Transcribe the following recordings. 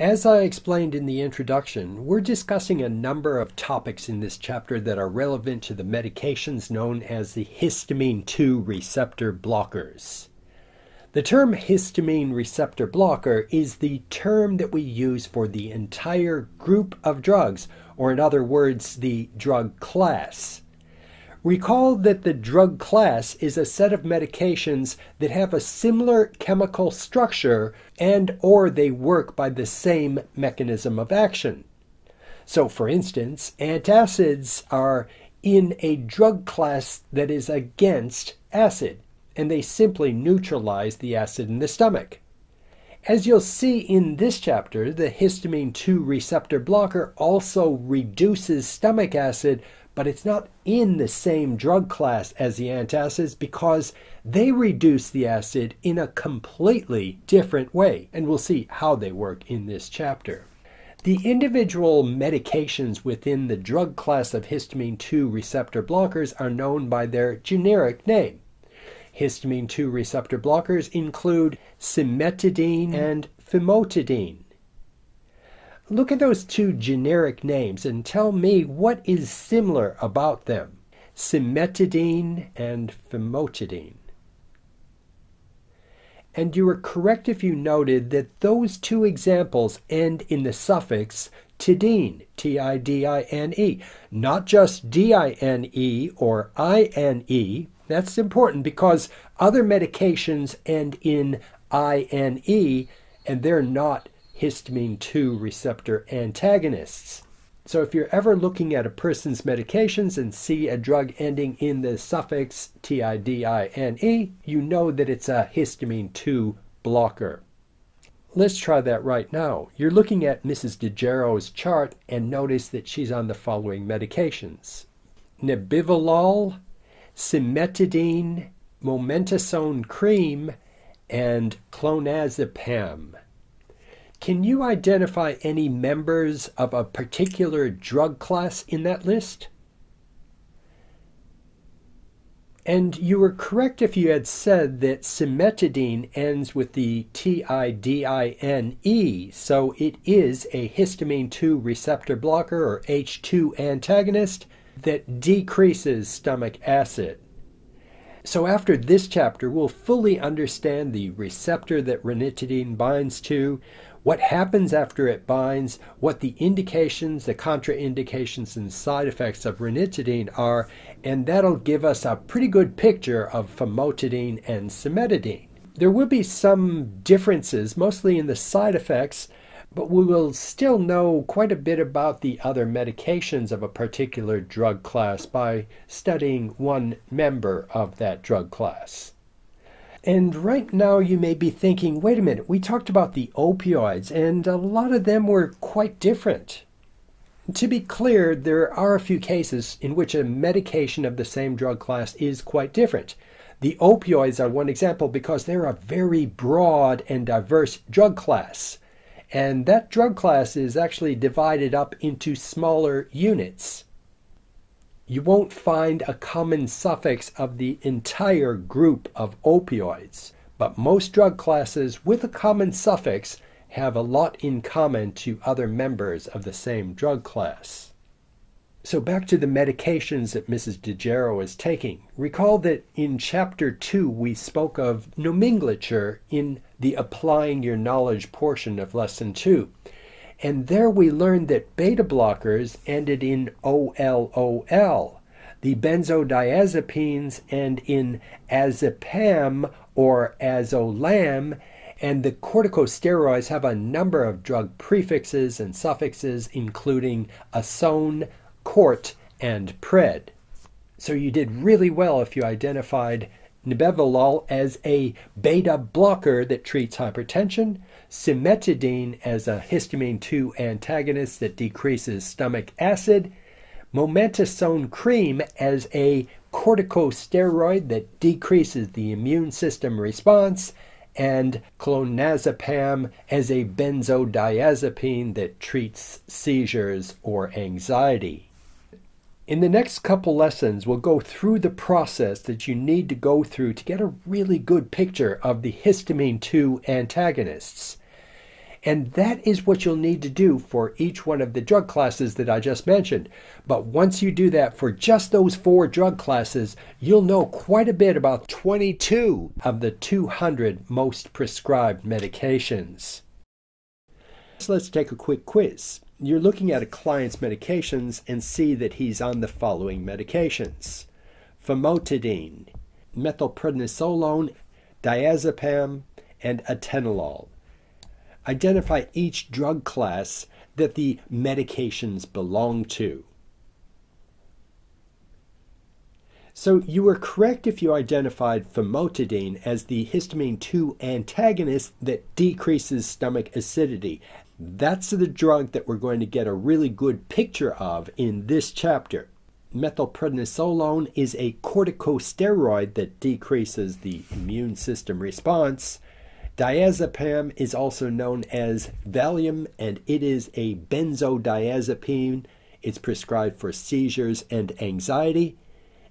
As I explained in the introduction, we're discussing a number of topics in this chapter that are relevant to the medications known as the histamine 2 receptor blockers. The term histamine receptor blocker is the term that we use for the entire group of drugs, or in other words, the drug class. Recall that the drug class is a set of medications that have a similar chemical structure and or they work by the same mechanism of action. So for instance, antacids are in a drug class that is against acid and they simply neutralize the acid in the stomach. As you'll see in this chapter, the histamine 2 receptor blocker also reduces stomach acid but it's not in the same drug class as the antacids because they reduce the acid in a completely different way, and we'll see how they work in this chapter. The individual medications within the drug class of histamine 2 receptor blockers are known by their generic name. Histamine 2 receptor blockers include cimetidine and famotidine. Look at those two generic names and tell me what is similar about them cimetidine and famotidine. And you were correct if you noted that those two examples end in the suffix tidine, T I D I N E, not just D I N E or I N E. That's important because other medications end in I N E and they're not histamine 2 receptor antagonists. So if you're ever looking at a person's medications and see a drug ending in the suffix tidine, you know that it's a histamine 2 blocker. Let's try that right now. You're looking at Mrs. DeGero's chart and notice that she's on the following medications. Nebivolol, cimetidine, mometasone cream, and clonazepam. Can you identify any members of a particular drug class in that list? And you were correct if you had said that cimetidine ends with the T-I-D-I-N-E, so it is a histamine 2 receptor blocker or H2 antagonist that decreases stomach acid. So after this chapter, we'll fully understand the receptor that ranitidine binds to, what happens after it binds, what the indications, the contraindications, and side effects of ranitidine are, and that'll give us a pretty good picture of famotidine and cimetidine. There will be some differences, mostly in the side effects, but we will still know quite a bit about the other medications of a particular drug class by studying one member of that drug class. And right now, you may be thinking, wait a minute, we talked about the opioids, and a lot of them were quite different. To be clear, there are a few cases in which a medication of the same drug class is quite different. The opioids are one example because they're a very broad and diverse drug class. And that drug class is actually divided up into smaller units you won't find a common suffix of the entire group of opioids, but most drug classes with a common suffix have a lot in common to other members of the same drug class. So back to the medications that Mrs. DeGero is taking. Recall that in chapter 2 we spoke of nomenclature in the applying your knowledge portion of lesson 2. And there we learned that beta blockers ended in OLOL. The benzodiazepines end in azepam or azolam, and the corticosteroids have a number of drug prefixes and suffixes, including azone, cort, and pred. So you did really well if you identified nebivolol as a beta blocker that treats hypertension, cimetidine as a histamine 2 antagonist that decreases stomach acid, mometasone cream as a corticosteroid that decreases the immune system response, and clonazepam as a benzodiazepine that treats seizures or anxiety. In the next couple lessons, we'll go through the process that you need to go through to get a really good picture of the histamine 2 antagonists. And that is what you'll need to do for each one of the drug classes that I just mentioned. But once you do that for just those four drug classes, you'll know quite a bit about 22 of the 200 most prescribed medications. So let's take a quick quiz. You're looking at a client's medications and see that he's on the following medications famotidine, methylprednisolone, diazepam, and atenolol identify each drug class that the medications belong to. So you were correct if you identified famotidine as the histamine 2 antagonist that decreases stomach acidity. That's the drug that we're going to get a really good picture of in this chapter. Methylprednisolone is a corticosteroid that decreases the immune system response. Diazepam is also known as Valium, and it is a benzodiazepine. It's prescribed for seizures and anxiety.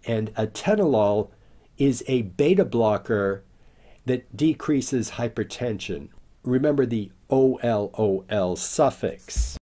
And atenolol is a beta blocker that decreases hypertension. Remember the OLOL suffix.